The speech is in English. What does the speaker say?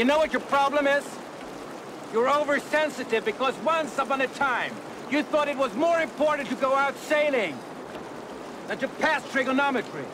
You know what your problem is? You're oversensitive because once upon a time, you thought it was more important to go out sailing than to pass trigonometry.